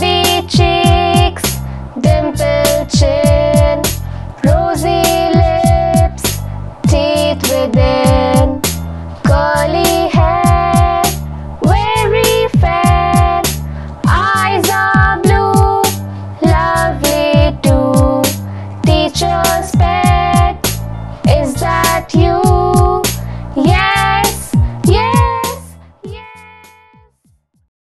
beachy